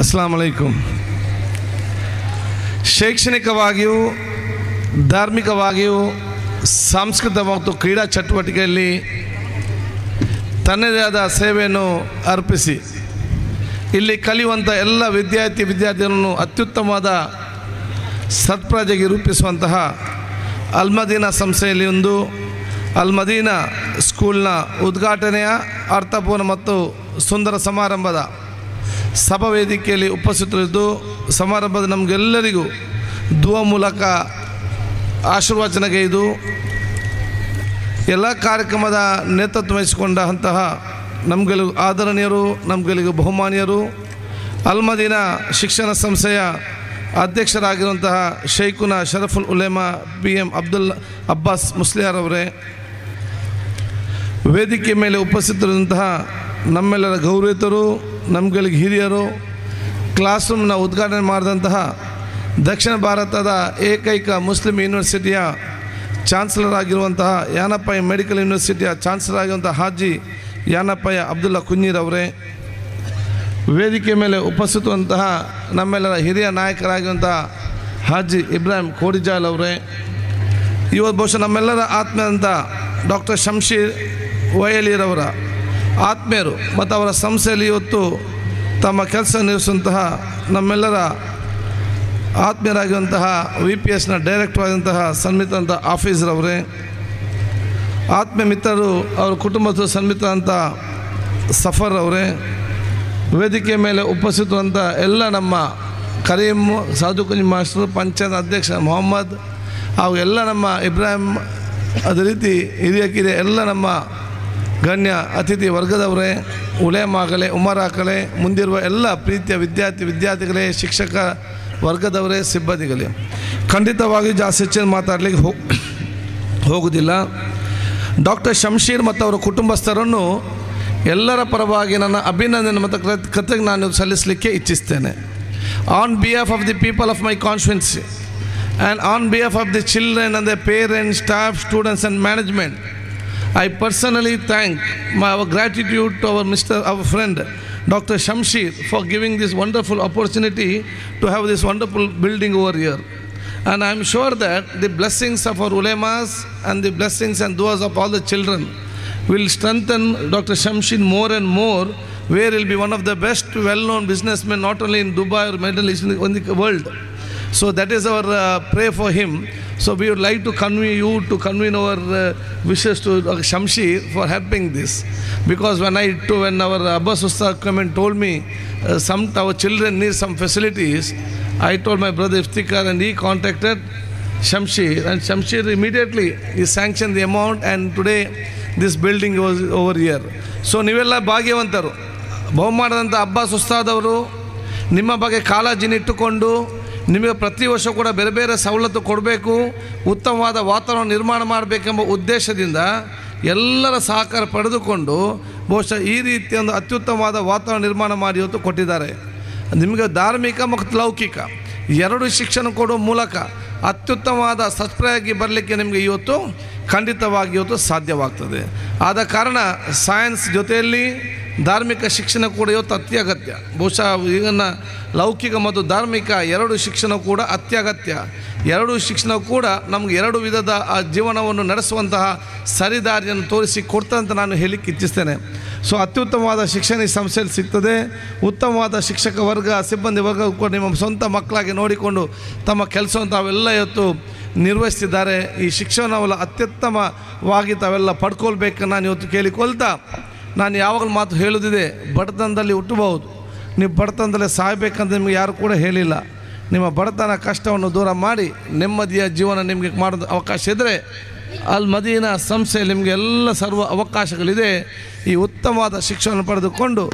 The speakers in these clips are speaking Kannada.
ಅಸ್ಲಾಂ ಅಲೈಕುಂ ಶೈಕ್ಷಣಿಕವಾಗಿಯೂ, ಧಾರ್ಮಿಕವಾಗಿಯೂ ಸಾಂಸ್ಕೃತಿಕ ಮತ್ತು ಕ್ರೀಡಾ ಚಟುವಟಿಕೆಯಲ್ಲಿ ತನ್ನದೇ ಆದ ಸೇವೆಯನ್ನು ಅರ್ಪಿಸಿ, ಇಲ್ಲಿ ಕಲಿಯುವಂಥ ಎಲ್ಲ ವಿದ್ಯಾರ್ಥಿ ವಿದ್ಯಾರ್ಥಿಗಳನ್ನು ಅತ್ಯುತ್ತಮವಾದ ಸತ್ಪ್ರಜೆಗೆ ರೂಪಿಸುವಂತಹ ಅಲ್ಮದೀನ ಸಂಸ್ಥೆಯಲ್ಲಿ ಒಂದು ಅಲ್ಮದೀನ ಸ್ಕೂಲ್ನ ಉದ್ಘಾಟನೆಯ ಅರ್ಥಪೂರ್ಣ ಮತ್ತು ಸುಂದರ ಸಮಾರಂಭದ ಸಭಾ ವೇದಿಕೆಯಲ್ಲಿ ಉಪಸ್ಥಿತರಿದ್ದು, ಸಮಾರಂಭದ ನಮಗೆಲ್ಲರಿಗೂ ದುವ ಮೂಲಕ ಆಶೀರ್ವಚನಗೈದು ಎಲ್ಲ ಕಾರ್ಯಕ್ರಮದ ನೇತೃತ್ವ ವಹಿಸಿಕೊಂಡಂತಹ ಅಂತಹ ನಮ್ಗೆಲ್ಲರಿಗೂ ಆದರಣೀಯರು ನಮ್ಗೆಲ್ಲರಿಗೂ ಬಹುಮಾನೀಯರು, ಅಲ್ಮದಿನ ಶಿಕ್ಷಣ ಸಂಸ್ಥೆಯ ಅಧ್ಯಕ್ಷರಾಗಿರುವಂತಹ ಶೈಖುನ ಶರಫುಲ್ ಉಲೇಮಾ ಪಿ ಎಂ ಅಬ್ದುಲ್ ಅಬ್ಬಾಸ್ ಮುಸ್ಲಿಯಾರ್ ಅವರೇ, ವೇದಿಕೆ ಮೇಲೆ ಉಪಸ್ಥಿತರಿರುವಂತಹ ನಮ್ಮೆಲ್ಲರ ಗೌರವಿತರು ನಮ್ಗಳಿಗೆ ಹಿರಿಯರು ಕ್ಲಾಸ್ ರೂಮ್ನ ಉದ್ಘಾಟನೆ ಮಾಡಿದಂತಹ ದಕ್ಷಿಣ ಭಾರತದ ಏಕೈಕ ಮುಸ್ಲಿಂ ಯೂನಿವರ್ಸಿಟಿಯ ಚಾನ್ಸಲರ್ ಆಗಿರುವಂತಹ ಯಾನಪ್ಪಯ್ಯ ಮೆಡಿಕಲ್ ಯೂನಿವರ್ಸಿಟಿಯ ಚಾನ್ಸಲರ್ ಆಗಿರುವಂಥ ಹಾಜಿ ಯಾನಪ್ಪಯ್ಯ ಅಬ್ದುಲ್ಲಾ ಕುಂಜೀರ್ ಅವರೇ, ವೇದಿಕೆ ಮೇಲೆ ಉಪಸ್ಥಿತವಂತಹ ನಮ್ಮೆಲ್ಲರ ಹಿರಿಯ ನಾಯಕರಾಗಿರುವಂತಹ ಹಾಜಿ ಇಬ್ರಾಹಿಂ ಕೋಡಿಜಾಲ್ ಅವರೇ, ಇವತ್ತು ಬಹುಶಃ ನಮ್ಮೆಲ್ಲರ ಆತ್ಮೀಯಂಥ ಡಾಕ್ಟರ್ ಶಂಶೀರ್ ವಯಲಿಯರವರ ಆತ್ಮೀಯರು ಮತ್ತು ಅವರ ಸಂಸ್ಥೆಯಲ್ಲಿ ಇವತ್ತು ತಮ್ಮ ಕೆಲಸ ನಿರ್ವಹಿಸುವಂತಹ ನಮ್ಮೆಲ್ಲರ ಆತ್ಮೀಯರಾಗಿರುವಂತಹ ವಿ ಪಿ ಎಸ್ನ ಡೈರೆಕ್ಟರ್ ಆದಂತಹ ಸನ್ಮಿತಂಥ ಆಫೀಸರ್ ಅವರೇ, ಆತ್ಮೀಯ ಮಿತ್ರರು, ಅವರ ಕುಟುಂಬದ ಸನ್ಮಿತ ಅಂತ ಸಫರ್ ಅವರೇ ವೇದಿಕೆ ಮೇಲೆ ಉಪಸ್ಥಿತವಂಥ ಎಲ್ಲ ನಮ್ಮ ಕರೀಮ್ ಸಾಧು ಕುಂಜ್ ಮಾಸ್ಟರ್, ಪಂಚಾಯತ್ ಅಧ್ಯಕ್ಷ ಮೊಹಮ್ಮದ್ ಹಾಗೂ ಎಲ್ಲ ನಮ್ಮ ಇಬ್ರಾಹಿಂ ಅದೇ ರೀತಿ ಹಿರಿಯ ಕಿರಿಯ ಎಲ್ಲ ನಮ್ಮ ಗಣ್ಯ ಅತಿಥಿ ವರ್ಗದವರೇ ಉಲೇಮಾಗಲೇ ಉಮರಾಕಲೆ, ಮುಂದಿರುವ ಎಲ್ಲ ಪ್ರೀತಿಯ ವಿದ್ಯಾರ್ಥಿ ವಿದ್ಯಾರ್ಥಿಗಳೇ, ಶಿಕ್ಷಕ ವರ್ಗದವರೇ, ಸಿಬ್ಬಂದಿಗಳೇ. ಖಂಡಿತವಾಗಿ ಜಾಸ್ತಿ ಹೆಚ್ಚಿನ ಮಾತಾಡಲಿಕ್ಕೆ ಹೋ ಹೋಗುವುದಿಲ್ಲ ಡಾಕ್ಟರ್ ಶಂಶೀರ್ ಮತ್ತು ಅವರ ಕುಟುಂಬಸ್ಥರನ್ನು ಎಲ್ಲರ ಪರವಾಗಿ ನನ್ನ ಅಭಿನಂದನೆ ಮತ್ತು ಕೃತ್ ಕೃತಜ್ಞ ನಾನು ಸಲ್ಲಿಸಲಿಕ್ಕೆ ಇಚ್ಛಿಸ್ತೇನೆ. On behalf of the people of my constituency and on behalf of the children ಅಂದರೆ parents staff students and management I personally thank my our gratitude to our Mr. our friend Dr. Shamshir for giving this wonderful opportunity to have this wonderful building over here. And I'm sure that the blessings of our ulemas and the blessings and duas of all the children will strengthen Dr. Shamshir more and more, where he'll be one of the best well-known businessmen not only in Dubai or Middle East, in the world. So that is our uh, prayer for him. So we would like to convey you to convey our uh, wishes to uh, Shamshir for helping this. Because when I to, when our Abbas Ustad came and told me uh, some our children need some facilities, I told my brother Iftikhar and he contacted Shamshir and Shamshir immediately he sanctioned the amount and today this building was over here. So ನೀವೆಲ್ಲ ಭಾಗ್ಯವಂತರು ಬಹುಮಾನದಂಥ ಅಬ್ಬಾಸ್ ಉಸ್ತಾದ್ ಅವರು ನಿಮ್ಮ ಬಗ್ಗೆ ಕಾಳಜಿನಿಟ್ಟುಕೊಂಡು ನಿಮಗೆ ಪ್ರತಿ ವರ್ಷ ಕೂಡ ಬೇರೆ ಬೇರೆ ಸವಲತ್ತು ಕೊಡಬೇಕು, ಉತ್ತಮವಾದ ವಾತಾವರಣ ನಿರ್ಮಾಣ ಮಾಡಬೇಕೆಂಬ ಉದ್ದೇಶದಿಂದ ಎಲ್ಲರ ಸಹಕಾರ ಪಡೆದುಕೊಂಡು ಬಹುಶಃ ಈ ರೀತಿಯ ಒಂದು ಅತ್ಯುತ್ತಮವಾದ ವಾತಾವರಣ ನಿರ್ಮಾಣ ಮಾಡಿ ಇವತ್ತು ಕೊಟ್ಟಿದ್ದಾರೆ. ನಿಮಗೆ ಧಾರ್ಮಿಕ ಮತ್ತು ಲೌಕಿಕ ಎರಡು ಶಿಕ್ಷಣ ಕೊಡುವ ಮೂಲಕ ಅತ್ಯುತ್ತಮವಾದ ಸತ್ಪ್ರಯಾಗಿ ಬರಲಿಕ್ಕೆ ನಿಮಗೆ ಇವತ್ತು ಖಂಡಿತವಾಗಿ ಇವತ್ತು ಸಾಧ್ಯವಾಗ್ತದೆ. ಆದ ಕಾರಣ ಸೈನ್ಸ್ ಜೊತೆಯಲ್ಲಿ ಧಾರ್ಮಿಕ ಶಿಕ್ಷಣ ಕೂಡ ಇವತ್ತು ಅತ್ಯಗತ್ಯ. ಬಹುಶಃ ಈಗಿನ ಲೌಕಿಕ ಮತ್ತು ಧಾರ್ಮಿಕ ಎರಡು ಶಿಕ್ಷಣ ಕೂಡ ಅತ್ಯಗತ್ಯ. ಎರಡು ಶಿಕ್ಷಣ ಕೂಡ ನಮಗೆ ಎರಡು ವಿಧದ, ಆ, ಜೀವನವನ್ನು ನಡೆಸುವಂತಹ ಸರಿದಾರಿಯನ್ನು ತೋರಿಸಿ ಕೊಡ್ತಂತ ನಾನು ಹೇಳಲಿಕ್ಕೆ ಇಚ್ಛಿಸ್ತೇನೆ. ಸೊ, ಅತ್ಯುತ್ತಮವಾದ ಶಿಕ್ಷಣ ಈ ಸಂಸ್ಥೆಯಲ್ಲಿ ಸಿಗ್ತದೆ. ಉತ್ತಮವಾದ ಶಿಕ್ಷಕ ವರ್ಗ, ಸಿಬ್ಬಂದಿ ವರ್ಗ ಕೂಡ ನಿಮ್ಮ ಸ್ವಂತ ಮಕ್ಕಳಾಗಿ ನೋಡಿಕೊಂಡು ತಮ್ಮ ಕೆಲಸವನ್ನು ತಾವೆಲ್ಲ ಇವತ್ತು ನಿರ್ವಹಿಸ್ತಿದ್ದಾರೆ. ಈ ಶಿಕ್ಷಣವೆಲ್ಲ ಅತ್ಯುತ್ತಮವಾಗಿ ತಾವೆಲ್ಲ ಪಡ್ಕೊಳ್ಬೇಕು ನಾನು ಇವತ್ತು ಕೇಳಿಕೊಳ್ತಾ ನಾನು ಯಾವಾಗಲೂ ಮಾತು ಹೇಳೋದಿದೆ, ಬಡತನದಲ್ಲಿ ಹುಟ್ಟಬಹುದು. ನೀವು ಬಡತನದಲ್ಲೇ ಸಾಯಬೇಕಂತ ನಿಮಗೆ ಯಾರು ಕೂಡ ಹೇಳಿಲ್ಲ. ನಿಮ್ಮ ಬಡತನ ಕಷ್ಟವನ್ನು ದೂರ ಮಾಡಿ ನೆಮ್ಮದಿಯ ಜೀವನ ನಿಮಗೆ ಮಾಡೋದು ಅವಕಾಶ ಇದ್ದರೆ ಅಲ್ ಮದೀನ ಸಂಸ್ಥೆಯಲ್ಲಿ ನಿಮಗೆ ಎಲ್ಲ ಸರ್ವ ಅವಕಾಶಗಳಿದೆ. ಈ ಉತ್ತಮವಾದ ಶಿಕ್ಷಣ ಪಡೆದುಕೊಂಡು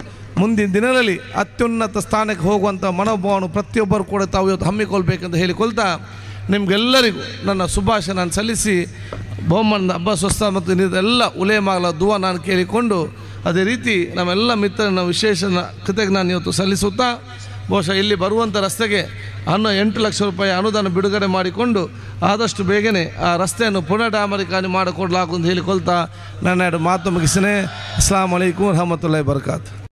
ಮುಂದಿನ ದಿನಗಳಲ್ಲಿ ಅತ್ಯುನ್ನತ ಸ್ಥಾನಕ್ಕೆ ಹೋಗುವಂಥ ಮನೋಭಾವವನ್ನು ಪ್ರತಿಯೊಬ್ಬರು ಕೂಡ ತಾವು ಇವತ್ತು ಹಮ್ಮಿಕೊಳ್ಬೇಕಂತ ಹೇಳಿಕೊಳ್ತಾ ನಿಮಗೆಲ್ಲರಿಗೂ ನನ್ನ ಶುಭಾಶಯ ನಾನು ಸಲ್ಲಿಸಿ ಬಹುಮಾನದ ಹಬ್ಬ ಸ್ವಸ್ಥ ಮತ್ತು ಇದೆಲ್ಲ ಉಲೇಮಾಗಲ ದುವಾ ನಾನು ಕೇಳಿಕೊಂಡು ಅದೇ ರೀತಿ ನಮ್ಮೆಲ್ಲ ಮಿತ್ರನ ವಿಶೇಷ ನಾನು ಇವತ್ತು ಸಲ್ಲಿಸುತ್ತಾ, ಬಹುಶಃ ಇಲ್ಲಿ ಬರುವಂಥ ರಸ್ತೆಗೆ ಅನ್ನೋ ಎಂಟು ಲಕ್ಷ ರೂಪಾಯಿ ಅನುದಾನ ಬಿಡುಗಡೆ ಮಾಡಿಕೊಂಡು ಆದಷ್ಟು ಬೇಗನೆ ಆ ರಸ್ತೆಯನ್ನು ಪುನಃ ಡಾಮರಿಕಾನಿ ಮಾಡಿಕೊಡ್ಲಾಕು ಅಂತ ಹೇಳಿಕೊಳ್ತಾ ನನ್ನ ಎರಡು ಮಾತು ಮುಗಿಸಿನೇ ಅಸ್ಲಾಂ ವಲೈಕುಮ್ ರಹಮತುಲ್ಲಾಹಿ ಬರ್ಕಾತ್